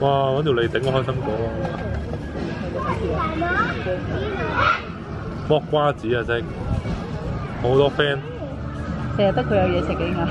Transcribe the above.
哇！揾條脷頂個開心果啊！剝瓜子啊，識好多 friend。成日得佢有嘢食嘅應該。